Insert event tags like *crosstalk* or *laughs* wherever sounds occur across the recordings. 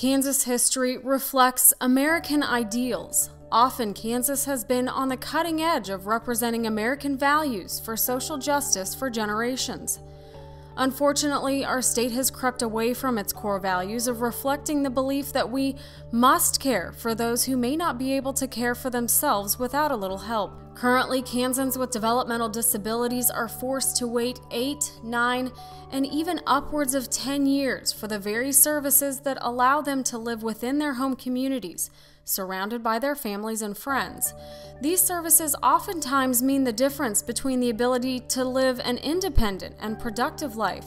Kansas history reflects American ideals. Often, Kansas has been on the cutting edge of representing American values for social justice for generations. Unfortunately, our state has crept away from its core values of reflecting the belief that we must care for those who may not be able to care for themselves without a little help. Currently, Kansans with developmental disabilities are forced to wait 8, 9, and even upwards of 10 years for the very services that allow them to live within their home communities surrounded by their families and friends. These services oftentimes mean the difference between the ability to live an independent and productive life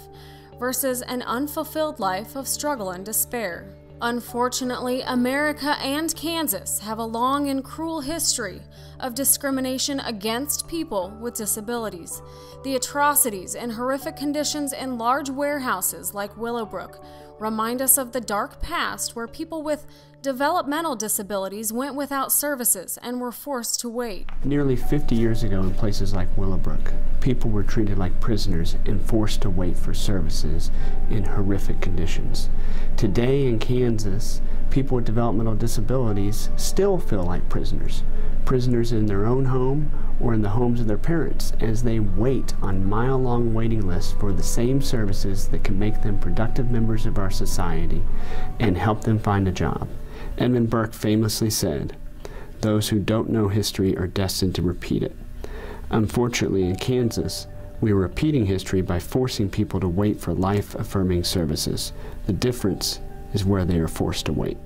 versus an unfulfilled life of struggle and despair. Unfortunately, America and Kansas have a long and cruel history of discrimination against people with disabilities. The atrocities and horrific conditions in large warehouses like Willowbrook remind us of the dark past where people with developmental disabilities went without services and were forced to wait. Nearly 50 years ago, in places like Willowbrook, people were treated like prisoners and forced to wait for services in horrific conditions. Today in Kansas, people with developmental disabilities still feel like prisoners. Prisoners in their own home or in the homes of their parents as they wait on mile long waiting lists for the same services that can make them productive members of our society and help them find a job. Edmund Burke famously said, Those who don't know history are destined to repeat it. Unfortunately, in Kansas, we are repeating history by forcing people to wait for life affirming services. The difference is where they are forced to wait.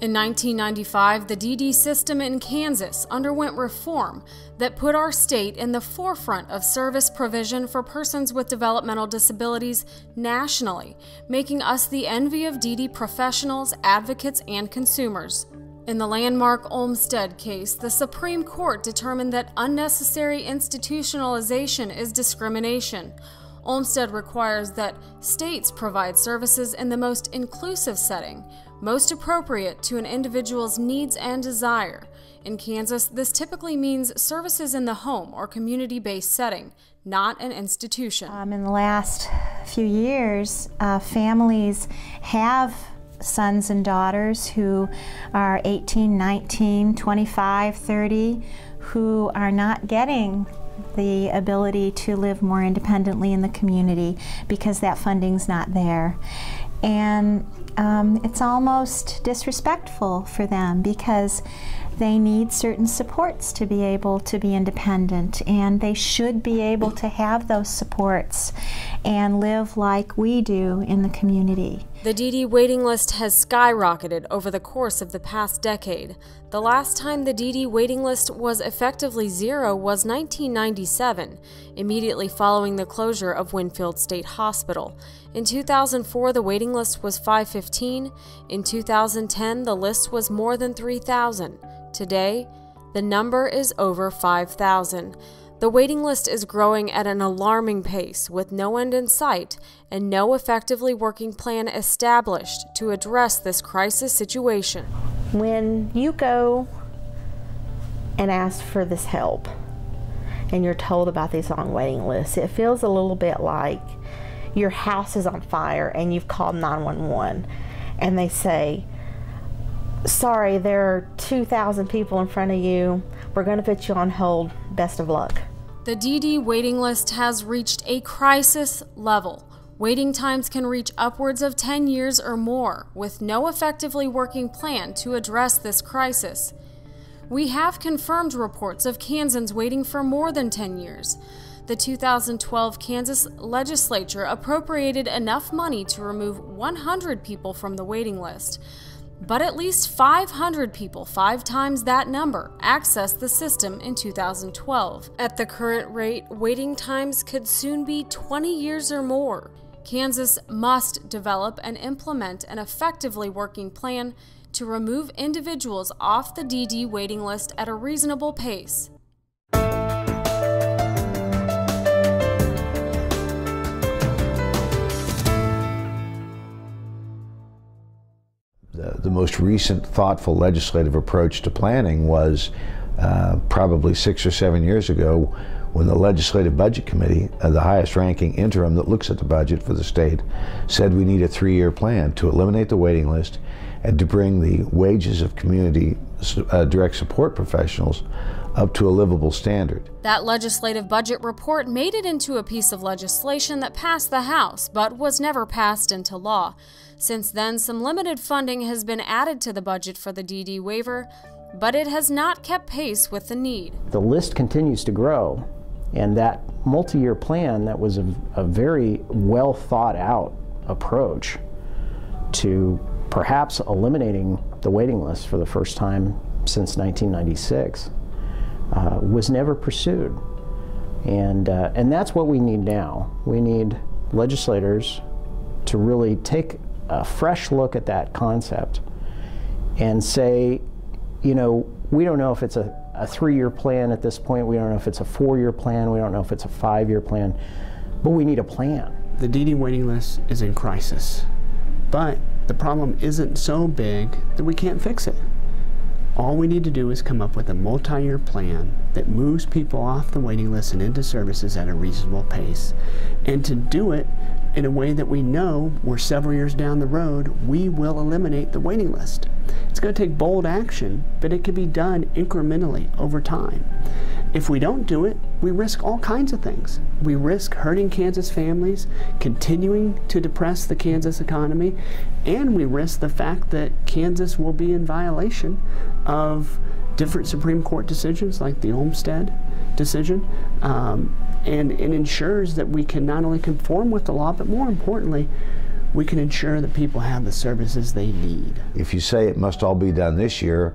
In 1995, the DD system in Kansas underwent reform that put our state in the forefront of service provision for persons with developmental disabilities nationally, making us the envy of DD professionals, advocates, and consumers. In the landmark Olmstead case, the Supreme Court determined that unnecessary institutionalization is discrimination. Olmstead requires that states provide services in the most inclusive setting most appropriate to an individual's needs and desire. In Kansas, this typically means services in the home or community based setting, not an institution. Um, in the last few years, uh, families have sons and daughters who are 18, 19, 25, 30, who are not getting the ability to live more independently in the community because that funding's not there. And um, it's almost disrespectful for them because they need certain supports to be able to be independent, and they should be able to have those supports and live like we do in the community. The DD waiting list has skyrocketed over the course of the past decade. The last time the DD waiting list was effectively zero was 1997, immediately following the closure of Winfield State Hospital. In 2004, the waiting list was 515. In 2010, the list was more than 3,000. Today, the number is over 5,000. The waiting list is growing at an alarming pace with no end in sight and no effectively working plan established to address this crisis situation. When you go and ask for this help and you're told about these long waiting lists, it feels a little bit like your house is on fire and you've called 911 and they say, sorry, there are 2,000 people in front of you. We're going to put you on hold. Best of luck. The DD waiting list has reached a crisis level. Waiting times can reach upwards of 10 years or more, with no effectively working plan to address this crisis. We have confirmed reports of Kansans waiting for more than 10 years. The 2012 Kansas legislature appropriated enough money to remove 100 people from the waiting list. But at least 500 people, five times that number, accessed the system in 2012. At the current rate, waiting times could soon be 20 years or more. Kansas must develop and implement an effectively working plan to remove individuals off the DD waiting list at a reasonable pace. The, most recent thoughtful legislative approach to planning was uh, probably six or seven years ago when the Legislative Budget Committee, uh, the highest ranking interim that looks at the budget for the state, said we need a three year plan to eliminate the waiting list and to bring the wages of community uh, direct support professionals up to a livable standard. That legislative budget report made it into a piece of legislation that passed the House, but was never passed into law. Since then, some limited funding has been added to the budget for the DD waiver, but it has not kept pace with the need. The list continues to grow, and that multi year plan that was a, a very well thought out approach to perhaps eliminating the waiting list for the first time since 1996 uh, was never pursued. And, uh, and that's what we need now. We need legislators to really take a fresh look at that concept and say, you know, we don't know if it's a, a three year plan at this point, we don't know if it's a four year plan, we don't know if it's a five year plan, but we need a plan. The DD waiting list is in crisis, but the problem isn't so big that we can't fix it. All we need to do is come up with a multi year plan that moves people off the waiting list and into services at a reasonable pace. And to do it in a way that we know we're several years down the road, we will eliminate the waiting list. It's going to take bold action, but it can be done incrementally over time. If we don't do it, we risk all kinds of things. We risk hurting Kansas families, continuing to depress the Kansas economy, and we risk the fact that Kansas will be in violation of different Supreme Court decisions like the Olmstead decision. Um, and it ensures that we can not only conform with the law, but more importantly, we can ensure that people have the services they need. If you say it must all be done this year,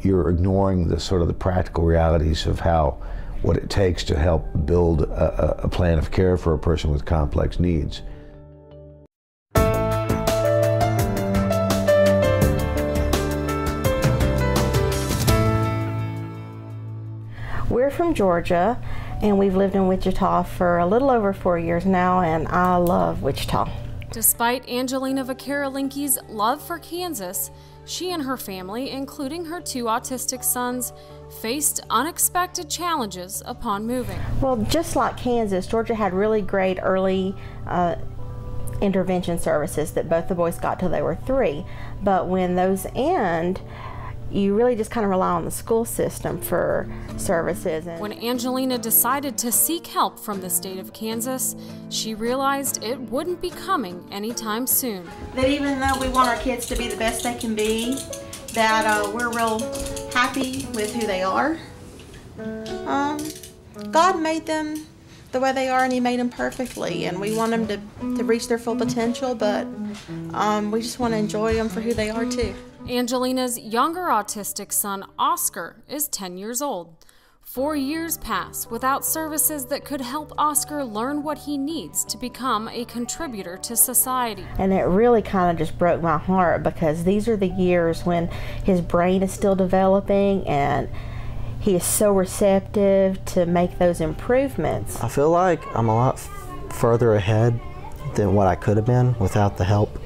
you're ignoring the sort of the practical realities of how what it takes to help build a, a plan of care for a person with complex needs. From Georgia and we've lived in Wichita for a little over four years now, and I love Wichita. Despite Angelina Vaquera-Linke's love for Kansas, she and her family, including her two autistic sons, faced unexpected challenges upon moving. Well, just like Kansas, Georgia had really great early uh, intervention services that both the boys got till they were three. But when those end, you really just kind of rely on the school system for services. And when Angelina decided to seek help from the state of Kansas, she realized it wouldn't be coming anytime soon. That even though we want our kids to be the best they can be, that uh, we're real happy with who they are. Um, God made them the way they are and he made them perfectly and we want them to, to reach their full potential but um, we just want to enjoy them for who they are too Angelina's younger autistic son, Oscar, is 10 years old. Four years pass without services that could help Oscar learn what he needs to become a contributor to society. And it really kind of just broke my heart because these are the years when his brain is still developing and he is so receptive to make those improvements. I feel like I'm a lot further ahead than what I could have been without the help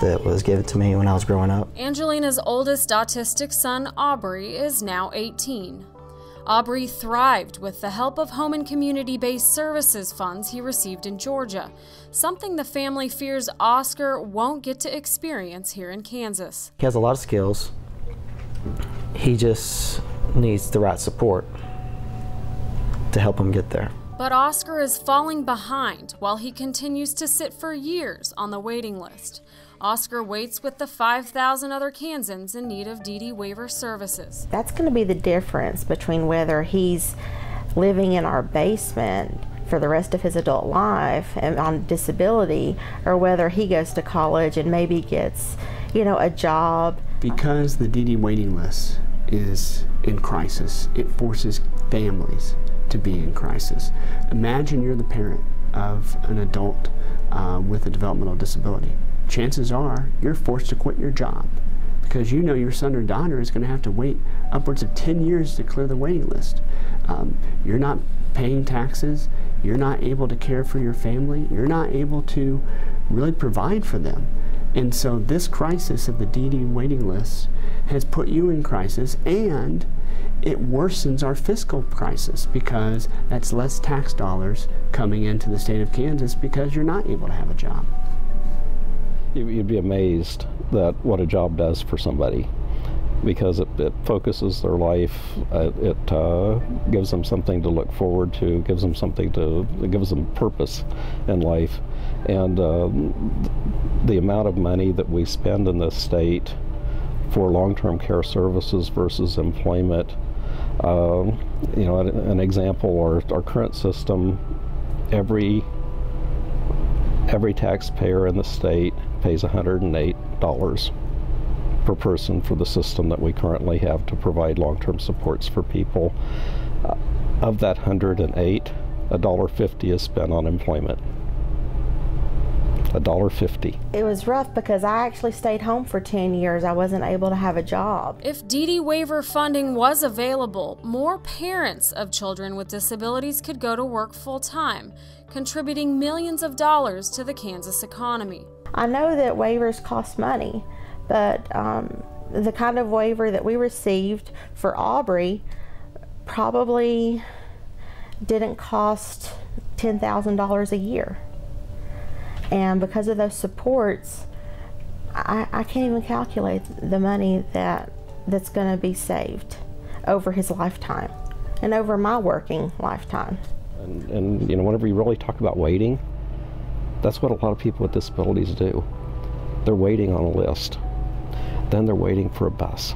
that was given to me when I was growing up. Angelina's oldest autistic son, Aubrey, is now 18. Aubrey thrived with the help of home and community based services funds he received in Georgia, something the family fears Oscar won't get to experience here in Kansas. He has a lot of skills. He just needs the right support to help him get there. But Oscar is falling behind while he continues to sit for years on the waiting list. Oscar waits with the 5,000 other Kansans in need of DD waiver services. That's going to be the difference between whether he's living in our basement for the rest of his adult life and on disability or whether he goes to college and maybe gets, you know, a job. Because the DD waiting list is in crisis, it forces families to be in crisis. Imagine you're the parent of an adult uh, with a developmental disability chances are you're forced to quit your job because you know your son or daughter is going to have to wait upwards of 10 years to clear the waiting list. Um, you're not paying taxes, you're not able to care for your family, you're not able to really provide for them. And so this crisis of the DD waiting list has put you in crisis and it worsens our fiscal crisis because that's less tax dollars coming into the state of Kansas because you're not able to have a job. You'd be amazed that what a job does for somebody because it, it focuses their life. Uh, it uh, gives them something to look forward to, gives them something to, it gives them purpose in life. And uh, the amount of money that we spend in this state for long-term care services versus employment. Um, you know, an, an example, our, our current system, every every taxpayer in the state pays $108 per person for the system that we currently have to provide long-term supports for people. Uh, of that 108, $1.50 is spent on employment. $1.50. It was rough because I actually stayed home for 10 years. I wasn't able to have a job. If DD waiver funding was available, more parents of children with disabilities could go to work full time, contributing millions of dollars to the Kansas economy. I know that waivers cost money, but um, the kind of waiver that we received for Aubrey probably didn't cost $10,000 a year. And because of those supports, I, I can't even calculate the money that that's going to be saved over his lifetime and over my working lifetime. And, and you know, whenever you really talk about waiting, that's what a lot of people with disabilities do. They're waiting on a list. Then they're waiting for a bus.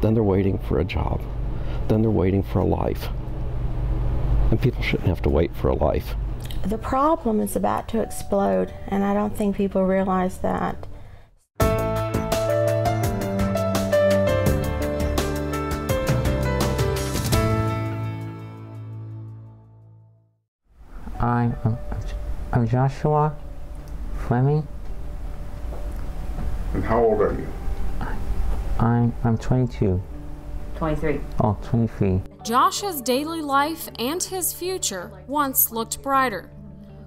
Then they're waiting for a job. Then they're waiting for a life. And people shouldn't have to wait for a life. The problem is about to explode, and I don't think people realize that. I'm, I'm Joshua Fleming. And how old are you? I'm, I'm 22. 23. Oh, 23. Josh's daily life and his future once looked brighter.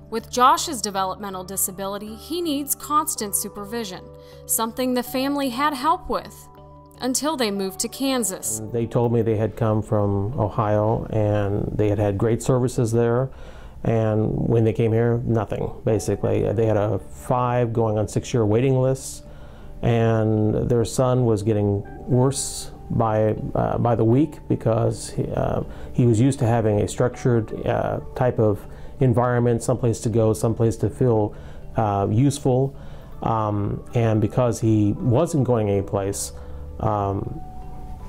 With Josh's developmental disability, he needs constant supervision, something the family had help with until they moved to Kansas. They told me they had come from Ohio and they had had great services there. And when they came here, nothing, basically. They had a five going on six year waiting lists, and their son was getting worse by, uh, by the week because he, uh, he was used to having a structured uh, type of environment, someplace to go, someplace to feel uh, useful. Um, and because he wasn't going anyplace, um,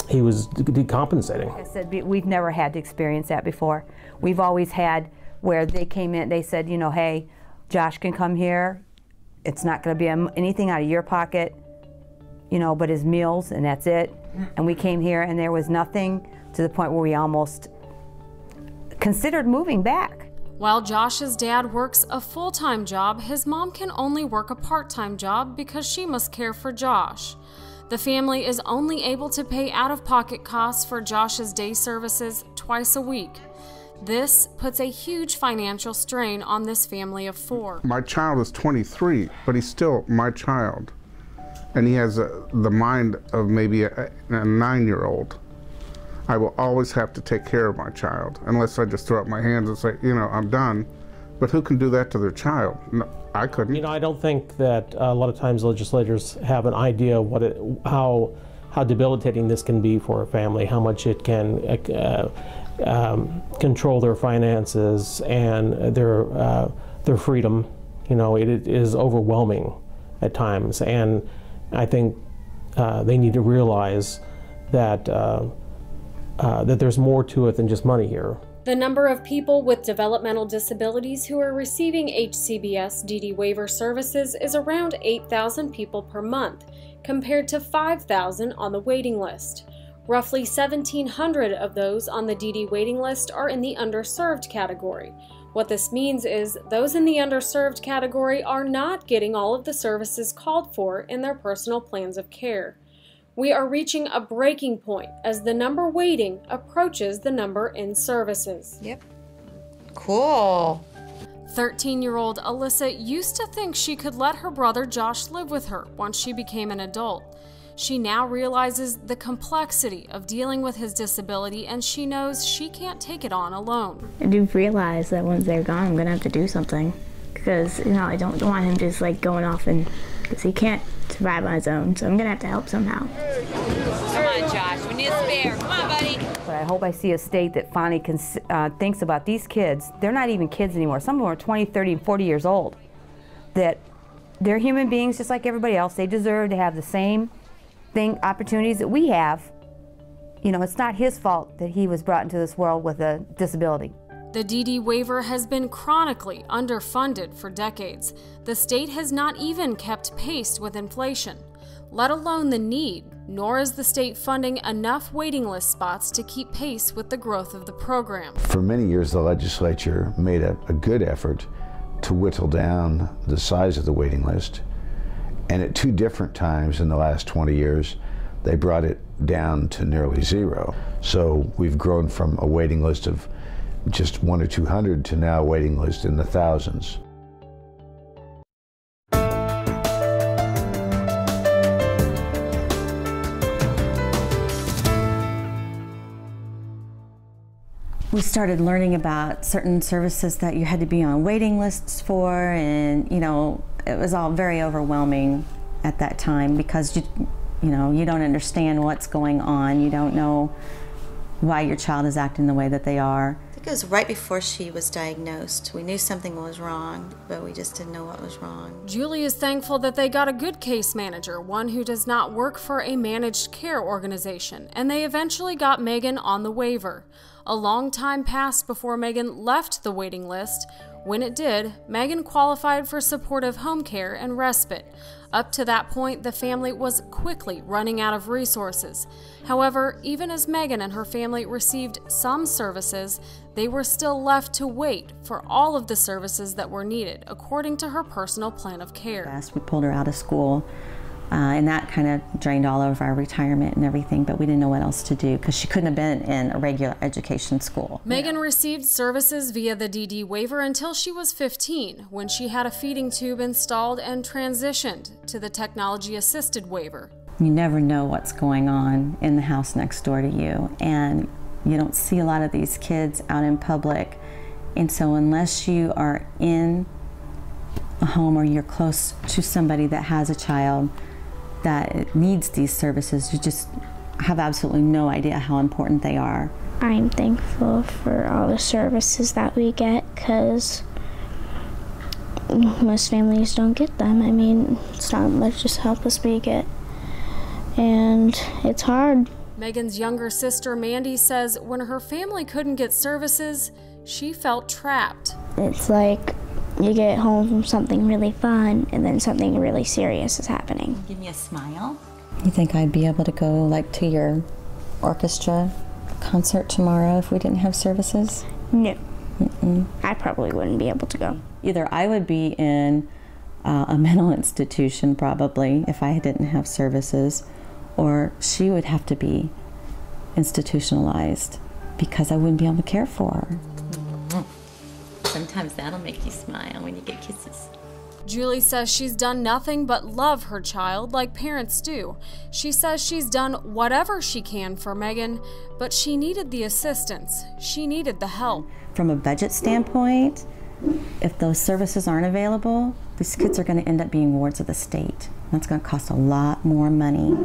he was decompensating. I said, we've never had to experience that before. We've always had where they came in, they said, you know, hey, Josh can come here. It's not going to be anything out of your pocket, you know, but his meals, and that's it. And we came here, and there was nothing to the point where we almost considered moving back. While Josh's dad works a full time job, his mom can only work a part time job because she must care for Josh. The family is only able to pay out of pocket costs for Josh's day services twice a week. This puts a huge financial strain on this family of four. My child is 23, but he's still my child. And he has a, the mind of maybe a, a nine year old. I will always have to take care of my child unless I just throw up my hands and say, you know, I'm done. But who can do that to their child? No, I couldn't. You know, I don't think that a lot of times legislators have an idea what it, how how debilitating this can be for a family, how much it can uh, um, control their finances and their uh, their freedom. You know, it, it is overwhelming at times, and I think uh, they need to realize that uh, that there's more to it than just money here. The number of people with developmental disabilities who are receiving HCBS DD waiver services is around 8,000 people per month, compared to 5,000 on the waiting list. Roughly 1,700 of those on the DD waiting list are in the underserved category. What this means is those in the underserved category are not getting all of the services called for in their personal plans of care. We are reaching a breaking point as the number waiting approaches the number in services. Yep. Cool. 13 year old Alyssa used to think she could let her brother Josh live with her once she became an adult. She now realizes the complexity of dealing with his disability and she knows she can't take it on alone. I do realize that once they're gone, I'm going to have to do something because, you know, I don't want him just like going off and because he can't survive on his own. So I'm going to have to help somehow. Come on, Josh. We need a spare. Come on, buddy. But I hope I see a state that finally can, uh, thinks about these kids. They're not even kids anymore. Some of them are 20, 30, and 40 years old. That they're human beings just like everybody else. They deserve to have the same thing, opportunities that we have. You know, it's not his fault that he was brought into this world with a disability. The DD waiver has been chronically underfunded for decades. The state has not even kept pace with inflation, let alone the need, nor is the state funding enough waiting list spots to keep pace with the growth of the program. For many years, the legislature made a, a good effort to whittle down the size of the waiting list. And at two different times in the last 20 years, they brought it down to nearly zero. So we've grown from a waiting list of just one or 200 to now waiting list in the thousands. we started learning about certain services that you had to be on waiting lists for and you know it was all very overwhelming at that time because you you know you don't understand what's going on you don't know why your child is acting the way that they are it was right before she was diagnosed. We knew something was wrong, but we just didn't know what was wrong. Julie is thankful that they got a good case manager, one who does not work for a managed care organization, and they eventually got Megan on the waiver. A long time passed before Megan left the waiting list. When it did, Megan qualified for supportive home care and respite. Up to that point, the family was quickly running out of resources. However, even as Megan and her family received some services, they were still left to wait for all of the services that were needed, according to her personal plan of care. We pulled her out of school. Uh, and that kind of drained all of our retirement and everything, but we didn't know what else to do because she couldn't have been in a regular education school. Megan received services via the DD waiver until she was 15, when she had a feeding tube installed and transitioned to the technology assisted waiver. You never know what's going on in the house next door to you, and you don't see a lot of these kids out in public. And so, unless you are in a home or you're close to somebody that has a child, that needs these services, you just have absolutely no idea how important they are. I'm thankful for all the services that we get because most families don't get them. I mean, it's not much just help us we get, and it's hard. Megan's younger sister Mandy says when her family couldn't get services, she felt trapped. It's like you get home from something really fun and then something really serious is happening. Give me a smile. You think I'd be able to go like to your orchestra concert tomorrow if we didn't have services? No. Mm-mm. I probably wouldn't be able to go. Either I would be in uh, a mental *laughs* institution probably if I didn't have services, or she would have to be institutionalized because I wouldn't be able to care for her. Sometimes that'll make you smile when you get kisses. Julie says she's done nothing but love her child like parents do. She says she's done whatever she can for Megan, but she needed the assistance. She needed the help. From a budget standpoint, if those services aren't available, these kids are going to end up being wards of the state. That's going to cost a lot more money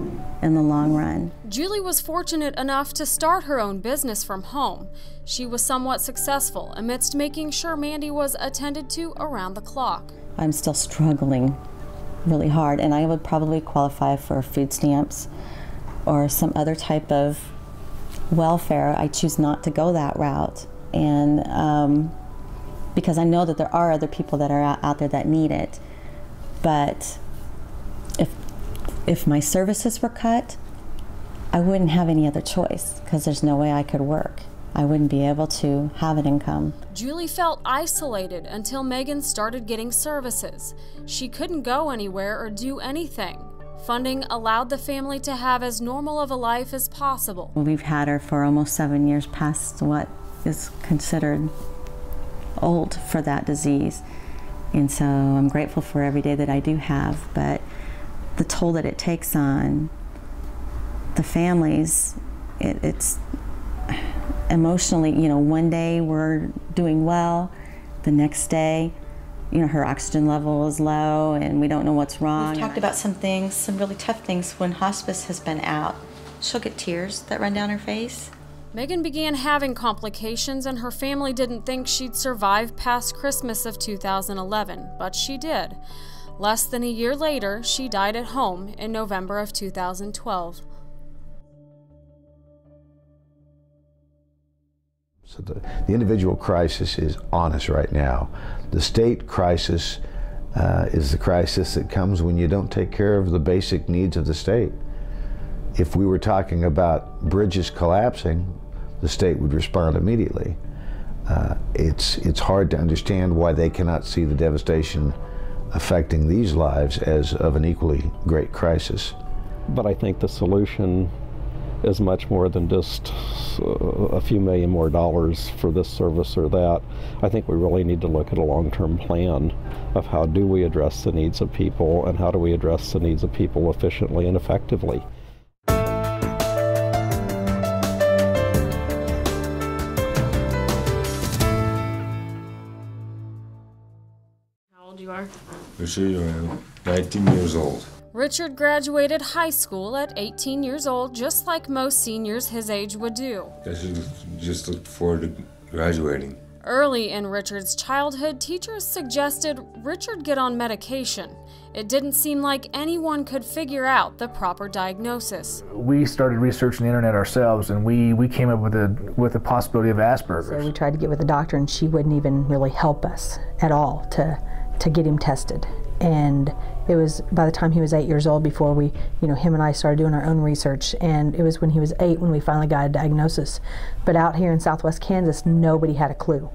in the long run. Julie was fortunate enough to start her own business from home. She was somewhat successful amidst making sure Mandy was attended to around the clock. I'm still struggling really hard, and I would probably qualify for food stamps or some other type of welfare. I choose not to go that route, and um, because I know that there are other people that are out there that need it. But if my services were cut, I wouldn't have any other choice because there's no way I could work. I wouldn't be able to have an income. Julie felt isolated until Megan started getting services. She couldn't go anywhere or do anything. Funding allowed the family to have as normal of a life as possible. We've had her for almost seven years past what is considered old for that disease. And so I'm grateful for every day that I do have, but the toll that it takes on the families, it, it's emotionally, you know, one day we're doing well, the next day, you know, her oxygen level is low and we don't know what's wrong. We've talked about some things, some really tough things when hospice has been out. She'll get tears that run down her face. Megan began having complications, and her family didn't think she'd survive past Christmas of 2011, but she did. Less than a year later, she died at home in November of 2012. So the, the individual crisis is on us right now. The state crisis uh, is the crisis that comes when you don't take care of the basic needs of the state. If we were talking about bridges collapsing, the state would respond immediately. Uh, it's, it's hard to understand why they cannot see the devastation affecting these lives as of an equally great crisis. But I think the solution is much more than just uh, a few million more dollars for this service or that. I think we really need to look at a long-term plan of how do we address the needs of people and how do we address the needs of people efficiently and effectively. Actually, I'm 19 years old. Richard graduated high school at 18 years old, just like most seniors his age would do. I should just looked forward to graduating. Early in Richard's childhood, teachers suggested Richard get on medication. It didn't seem like anyone could figure out the proper diagnosis. We started researching the internet ourselves, and we, we came up with a with the possibility of Asperger's. So we tried to get with the doctor, and she wouldn't even really help us at all to to get him tested. And it was by the time he was eight years old before we, you know, him and I started doing our own research. And it was when he was eight when we finally got a diagnosis. But out here in southwest Kansas, nobody had a clue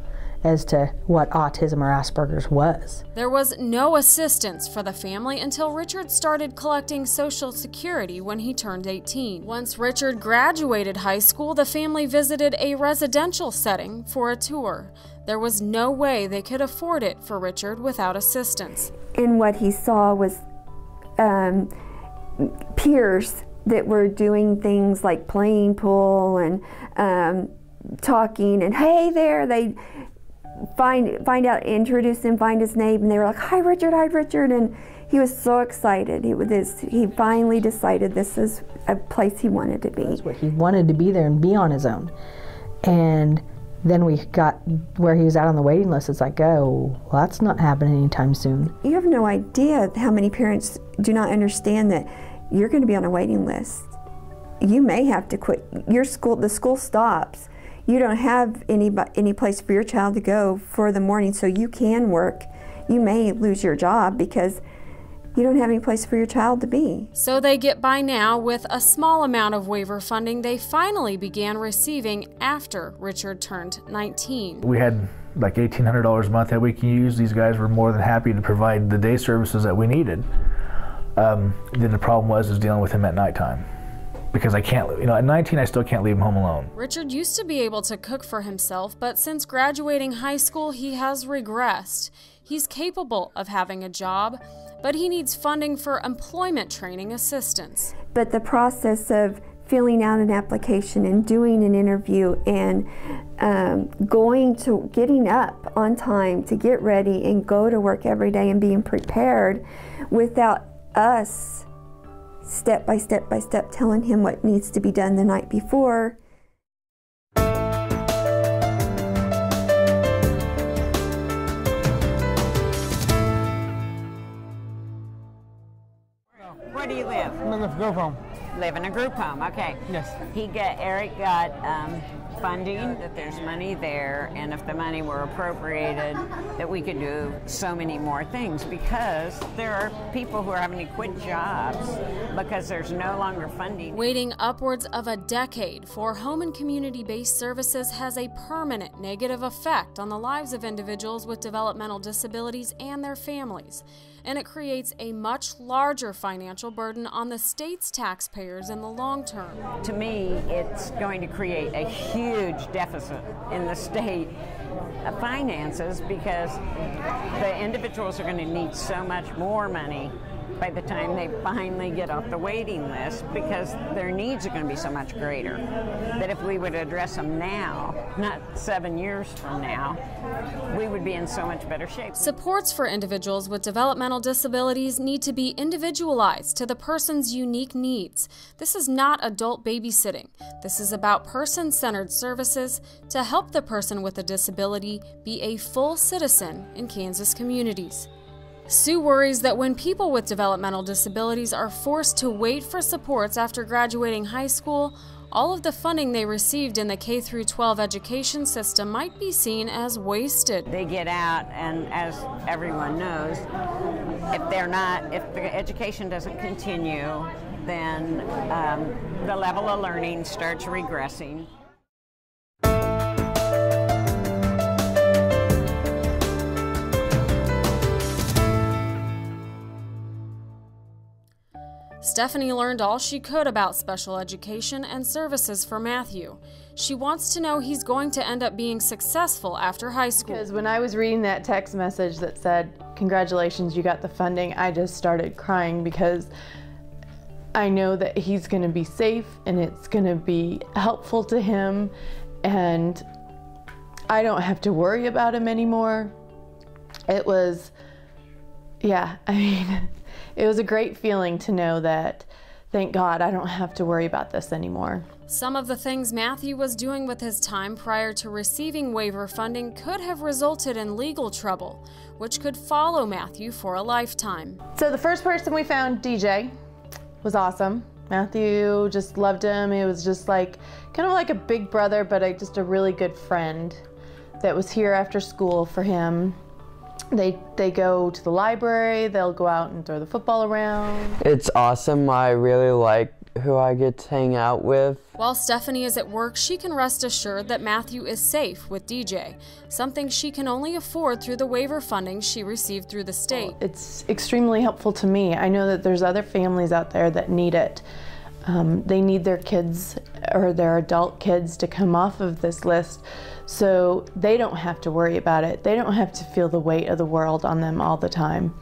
as to what autism or Asperger's was. There was no assistance for the family until Richard started collecting Social Security when he turned 18. Once Richard graduated high school, the family visited a residential setting for a tour. There was no way they could afford it for Richard without assistance. And what he saw was um, peers that were doing things like playing pool and um, talking and hey there they find find out introduce him find his name and they were like hi richard hi richard and he was so excited. He was this, he finally decided this is a place he wanted to be. That's what he wanted to be there and be on his own. And then we got where he was out on the waiting list it's like oh well that's not happening anytime soon. You have no idea how many parents do not understand that you're going to be on a waiting list. You may have to quit. Your school the school stops you don't have any any place for your child to go for the morning so you can work you may lose your job because you don't have any place for your child to be. So they get by now with a small amount of waiver funding they finally began receiving after Richard turned 19. We had like $1,800 a month that we can use. These guys were more than happy to provide the day services that we needed. Um, then the problem was is dealing with him at nighttime because I can't, you know, at 19 I still can't leave him home alone. Richard used to be able to cook for himself, but since graduating high school, he has regressed. He's capable of having a job, but he needs funding for employment training assistance. But the process of filling out an application and doing an interview and um, going to getting up on time to get ready and go to work every day and being prepared without us step by step by step telling him what needs to be done the night before. Where do you live? I'm in the group home. Live in a group home, okay. Yes. He got, Eric got um, funding, that there's money there, and if the money were appropriated, that we could do so many more things because there are people who are having to quit jobs because there's no longer funding. Waiting upwards of a decade for home and community based services has a permanent negative effect on the lives of individuals with developmental disabilities and their families and it creates a much larger financial burden on the state's taxpayers in the long term. To me, it's going to create a huge deficit in the state finances because the individuals are going to need so much more money by the time they finally get off the waiting list because their needs are going to be so much greater. That if we would address them now, not seven years from now, we would be in so much better shape. Supports for individuals with developmental disabilities need to be individualized to the person's unique needs. This is not adult babysitting. This is about person centered services to help the person with a disability be a full citizen in Kansas communities. Sue worries that when people with developmental disabilities are forced to wait for supports after graduating high school, all of the funding they received in the K 12 education system might be seen as wasted. They get out, and as everyone knows, if they're not, if the education doesn't continue, then um, the level of learning starts regressing. Stephanie learned all she could about special education and services for Matthew. She wants to know he's going to end up being successful after high school. Because when I was reading that text message that said, Congratulations, you got the funding, I just started crying because I know that he's going to be safe and it's going to be helpful to him, and I don't have to worry about him anymore. It was, yeah, *laughs* I mean, it was a great feeling to know that, thank God, I don't have to worry about this anymore. Some of the things Matthew was doing with his time prior to receiving waiver funding could have resulted in legal trouble, which could follow Matthew for a lifetime. So the first person we found, DJ, was awesome. Matthew just loved him. He was just like kind of like a big brother, but a, just a really good friend that was here after school for him. They they go to the library. They'll go out and throw the football around. It's awesome. I really like who I get to hang out with. While Stephanie is at work, she can rest assured that Matthew is safe with DJ, something she can only afford through the waiver funding she received through the state. It's extremely helpful to me. I know that there's other families out there that need it. Um, they need their kids or their adult kids to come off of this list so they don't have to worry about it. They don't have to feel the weight of the world on them all the time.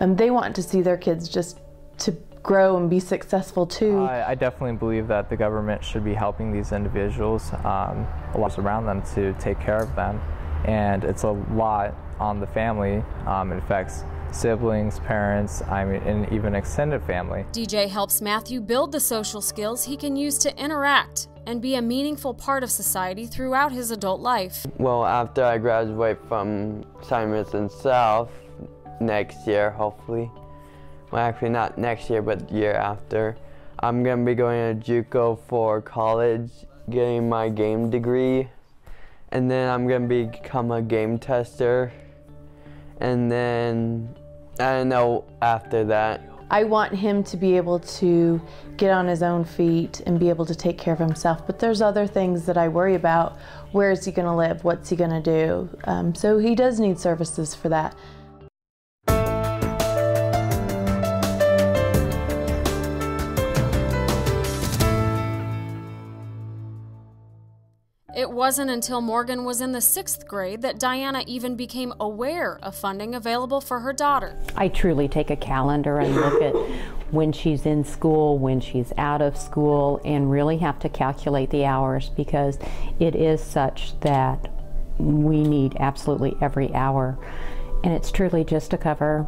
Um, they want to see their kids just to grow and be successful too. I, I definitely believe that the government should be helping these individuals, um, a lot around them to take care of them. And it's a lot on the family. Um, it affects siblings, parents, I mean, and even extended family. DJ helps Matthew build the social skills he can use to interact and be a meaningful part of society throughout his adult life. Well, after I graduate from Simonton South next year, hopefully, well, actually not next year, but the year after, I'm gonna be going to JUCO for college, getting my game degree, and then I'm gonna become a game tester, and then I don't know after that. I want him to be able to get on his own feet and be able to take care of himself. But there's other things that I worry about. Where is he going to live? What's he going to do? Um, so he does need services for that. Wasn't until Morgan was in the sixth grade that Diana even became aware of funding available for her daughter. I truly take a calendar and look at when she's in school, when she's out of school, and really have to calculate the hours because it is such that we need absolutely every hour. And it's truly just to cover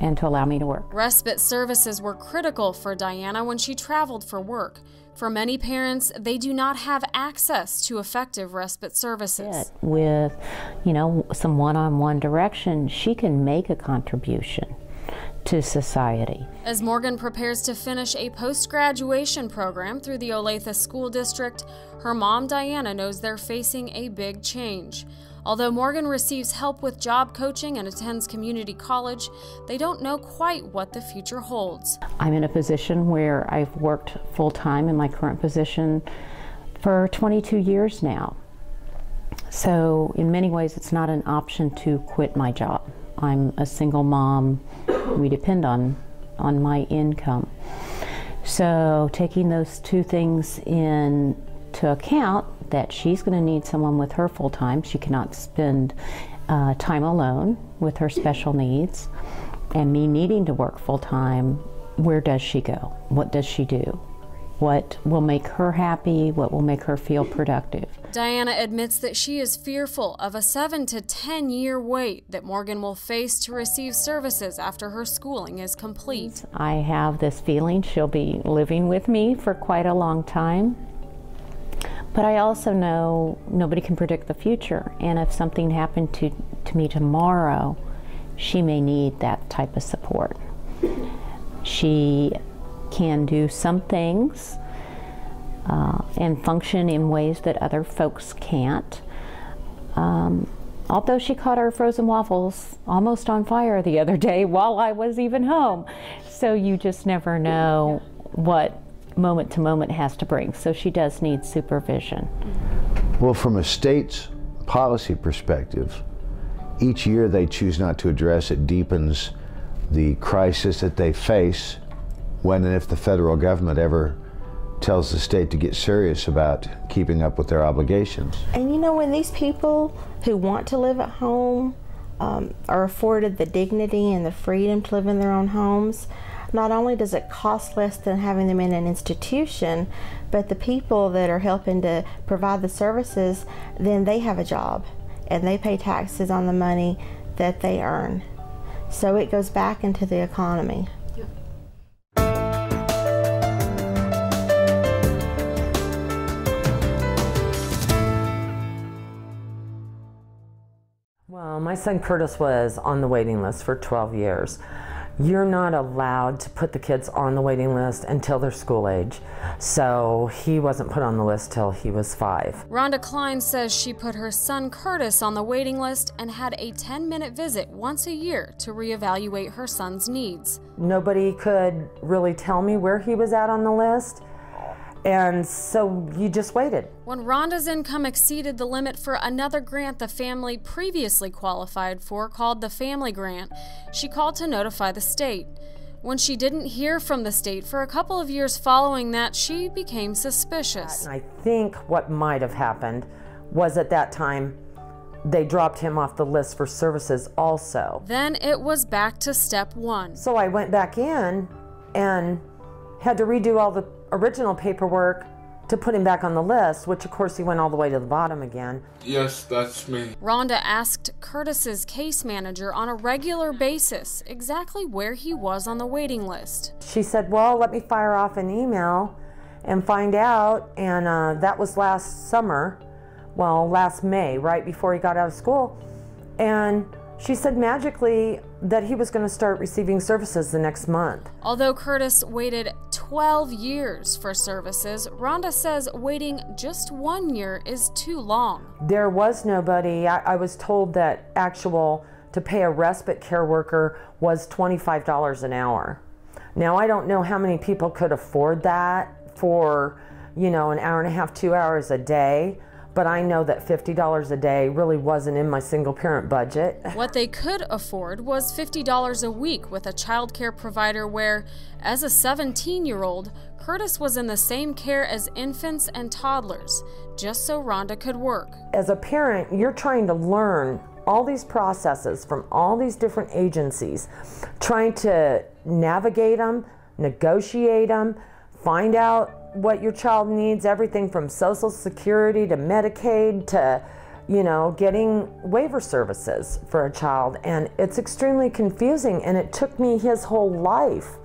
and to allow me to work. Respite services were critical for Diana when she traveled for work. For many parents, they do not have access to effective respite services. With, you know, some one-on-one direction, she can make a contribution to society. As Morgan prepares to finish a post-graduation program through the Olathe School District, her mom Diana knows they're facing a big change. Although Morgan receives help with job coaching and attends community college, they don't know quite what the future holds. I'm in a position where I've worked full time in my current position for 22 years now. So, in many ways, it's not an option to quit my job. I'm a single mom. We depend on, on my income. So, taking those two things into account that she's going to need someone with her full time. She cannot spend uh, time alone with her special needs. And me needing to work full time, where does she go? What does she do? What will make her happy? What will make her feel productive? Diana admits that she is fearful of a 7 to 10 year wait that Morgan will face to receive services after her schooling is complete. I have this feeling she'll be living with me for quite a long time. But I also know nobody can predict the future, and if something happened to, to me tomorrow, she may need that type of support. She can do some things uh, and function in ways that other folks can't. Um, although she caught our frozen waffles almost on fire the other day *laughs* while I was even home. So you just never know what moment to moment has to bring. So she does need supervision. Well, from a state's policy perspective, each year they choose not to address it deepens the crisis that they face when and if the federal government ever tells the state to get serious about keeping up with their obligations. And you know, when these people who want to live at home um, are afforded the dignity and the freedom to live in their own homes, not only does it cost less than having them in an institution, but the people that are helping to provide the services, then they have a job and they pay taxes on the money that they earn. So it goes back into the economy. Well, my son Curtis was on the waiting list for 12 years. You're not allowed to put the kids on the waiting list until they're school age. So he wasn't put on the list till he was five. Rhonda Klein says she put her son Curtis on the waiting list and had a 10 minute visit once a year to reevaluate her son's needs. Nobody could really tell me where he was at on the list. And so you just waited. When Rhonda's income exceeded the limit for another grant the family previously qualified for, called the Family Grant, she called to notify the state. When she didn't hear from the state for a couple of years following that, she became suspicious. And I think what might have happened was at that time they dropped him off the list for services also. Then it was back to step one. So I went back in and had to redo all the original paperwork to put him back on the list, which of course he went all the way to the bottom again. Yes, that's me. Rhonda asked Curtis's case manager on a regular basis exactly where he was on the waiting list. She said, Well, let me fire off an email and find out. And uh, that was last summer, well, last May, right before he got out of school. And she said magically that he was going to start receiving services the next month. Although Curtis waited 12 years for services, Rhonda says waiting just one year is too long. There was nobody. I, I was told that actual to pay a respite care worker was $25 an hour. Now, I don't know how many people could afford that for, you know, an hour and a half, two hours a day but I know that $50 a day really wasn't in my single parent budget. What they could afford was $50 a week with a child care provider where, as a 17 year old, Curtis was in the same care as infants and toddlers, just so Rhonda could work. As a parent, you're trying to learn all these processes from all these different agencies, trying to navigate them, negotiate them, find out what your child needs, everything from Social Security to Medicaid to, you know, getting waiver services for a child. And it's extremely confusing. And it took me his whole life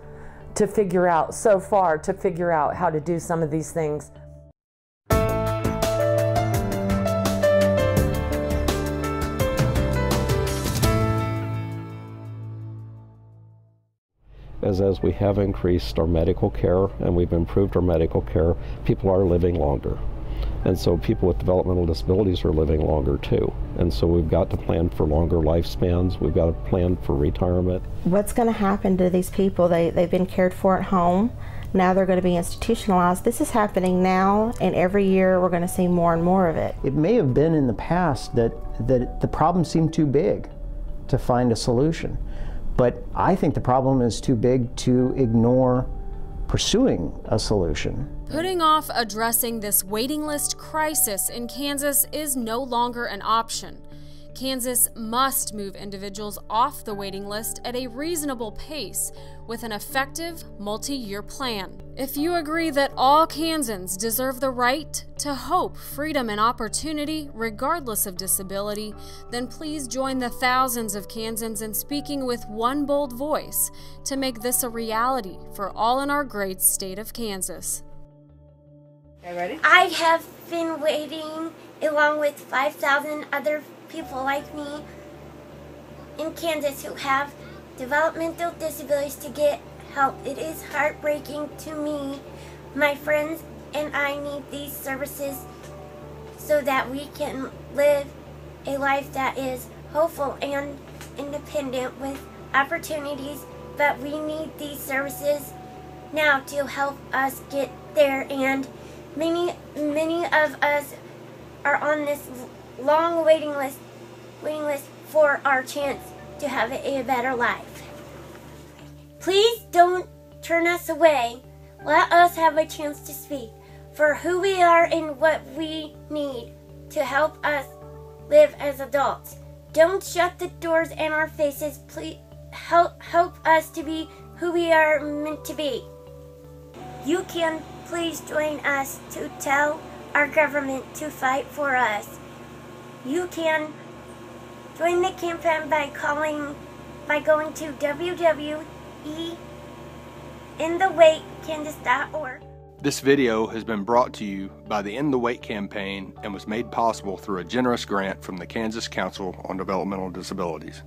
to figure out, so far, to figure out how to do some of these things. As as we have increased our medical care and we've improved our medical care, people are living longer. And so people with developmental disabilities are living longer too. And so we've got to plan for longer lifespans. We've got to plan for retirement. What's going to happen to these people? They, they've been cared for at home. Now they're going to be institutionalized. This is happening now, and every year we're going to see more and more of it. It may have been in the past that, that the problem seemed too big to find a solution. But I think the problem is too big to ignore pursuing a solution. Putting off addressing this waiting list crisis in Kansas is no longer an option. Kansas must move individuals off the waiting list at a reasonable pace with an effective multi year plan. If you agree that all Kansans deserve the right to hope, freedom, and opportunity, regardless of disability, then please join the thousands of Kansans in speaking with one bold voice to make this a reality for all in our great state of Kansas. ready? I have been waiting along with 5,000 other people like me in Kansas who have developmental disabilities to get help. It is heartbreaking to me. My friends and I need these services so that we can live a life that is hopeful and independent with opportunities, but we need these services now to help us get there and many many of us are on this long waiting list, waiting list for our chance to have a better life. Please don't turn us away. Let us have a chance to speak for who we are and what we need to help us live as adults. Don't shut the doors in our faces. Please help help us to be who we are meant to be. You can please join us to tell our government to fight for us. You can join the campaign by calling, by going to www.endthewait.kansas.org. This video has been brought to you by the End the Wait campaign and was made possible through a generous grant from the Kansas Council on Developmental Disabilities.